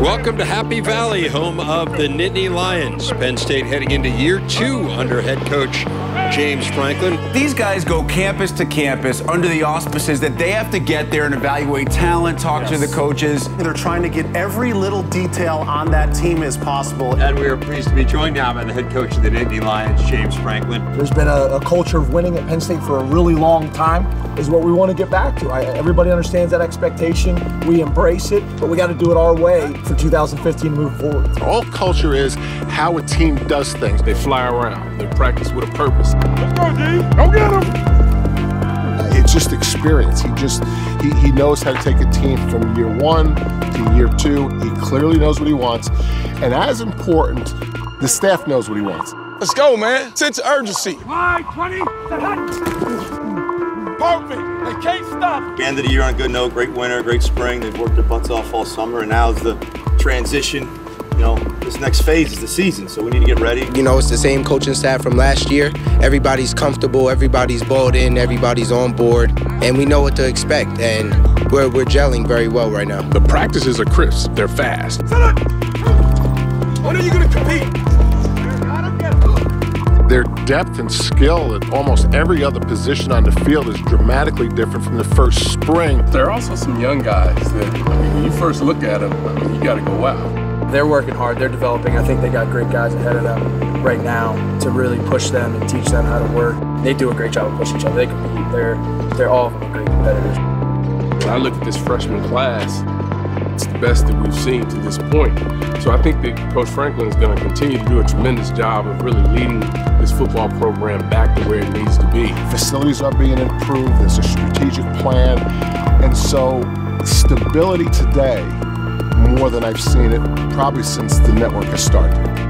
Welcome to Happy Valley, home of the Nittany Lions. Penn State heading into year two under head coach James Franklin. These guys go campus to campus under the auspices that they have to get there and evaluate talent, talk yes. to the coaches. They're trying to get every little detail on that team as possible. And we are pleased to be joined now by the head coach of the Nittany Lions, James Franklin. There's been a, a culture of winning at Penn State for a really long time, is what we want to get back to. I, everybody understands that expectation. We embrace it, but we got to do it our way for 2015 to move forward. All culture is how a team does things. They fly around, they practice with a purpose. Let's go, D. Go get him. It's just experience. He just he, he knows how to take a team from year one to year two. He clearly knows what he wants. And as important, the staff knows what he wants. Let's go, man. Sense of urgency. Line 20, Perfect. They can't stop. End of the year on a good note. Great winter, great spring. They've worked their butts off all summer, and now is the transition you know, this next phase is the season, so we need to get ready. You know, it's the same coaching staff from last year. Everybody's comfortable, everybody's balled in, everybody's on board, and we know what to expect, and we're, we're gelling very well right now. The practices are crisp, they're fast. When are you going to compete? Their depth and skill at almost every other position on the field is dramatically different from the first spring. There are also some young guys that, I mean, when you first look at them, I mean, you got to go, wow. They're working hard. They're developing. I think they got great guys ahead of them right now to really push them and teach them how to work. They do a great job of pushing each other. They compete. They're they're all great competitors. When I look at this freshman class, it's the best that we've seen to this point. So I think that Coach Franklin is going to continue to do a tremendous job of really leading this football program back to where it needs to be. Facilities are being improved. There's a strategic plan. And so stability today more than I've seen it probably since the network has started.